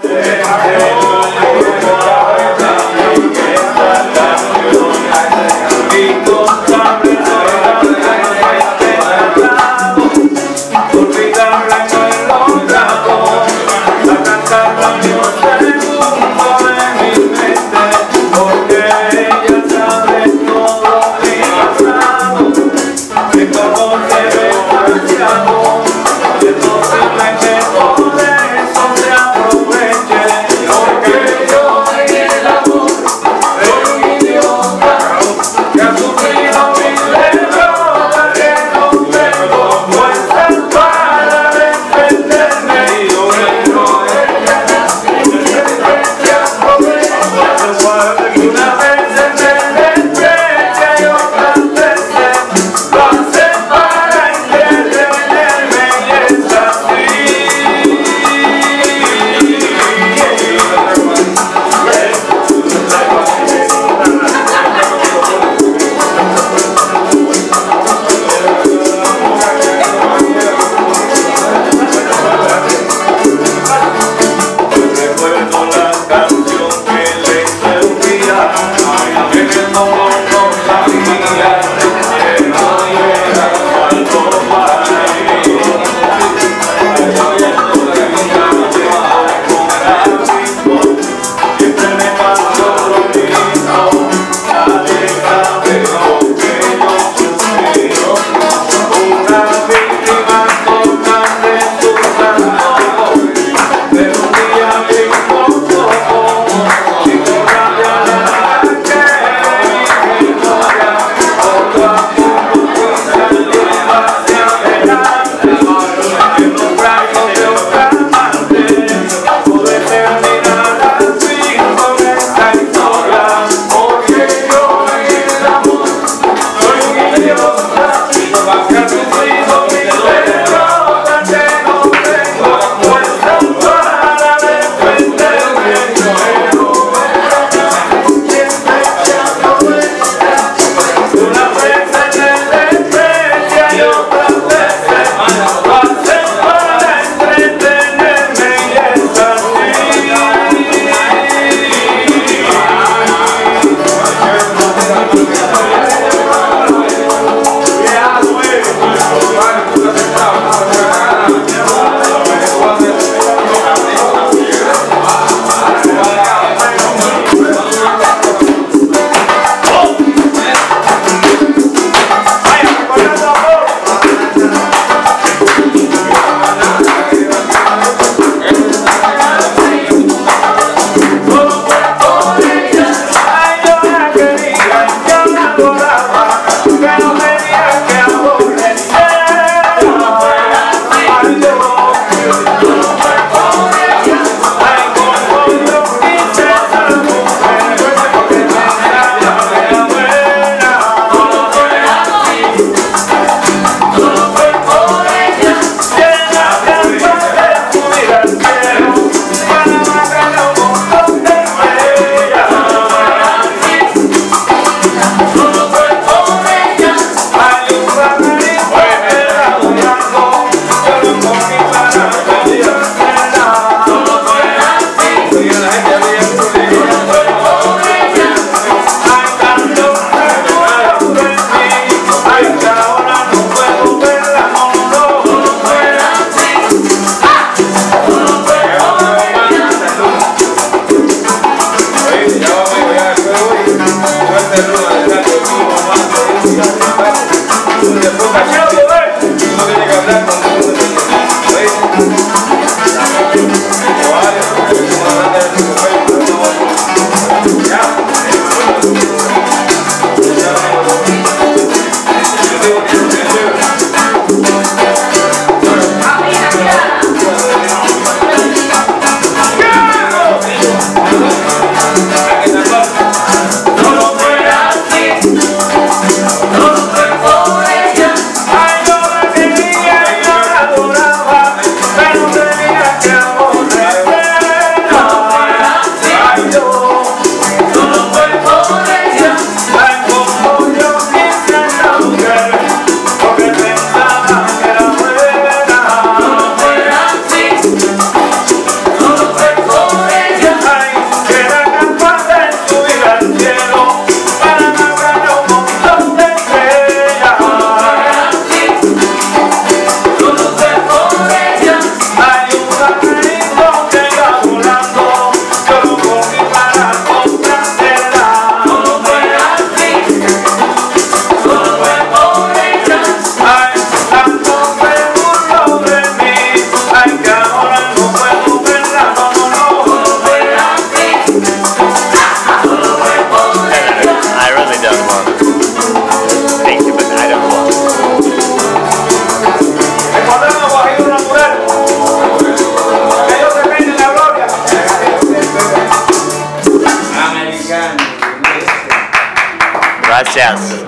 Thank Hasta luego. Yes.